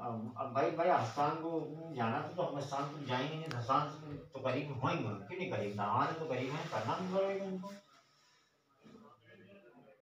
भाई भाई स्थान को जाना था तो हम स्थान को जाएँगे नहीं तो स्थान तो करीब होंगे क्यों नहीं करीब नहाने तो करीब हैं, करना भी पड़ेगा उनको।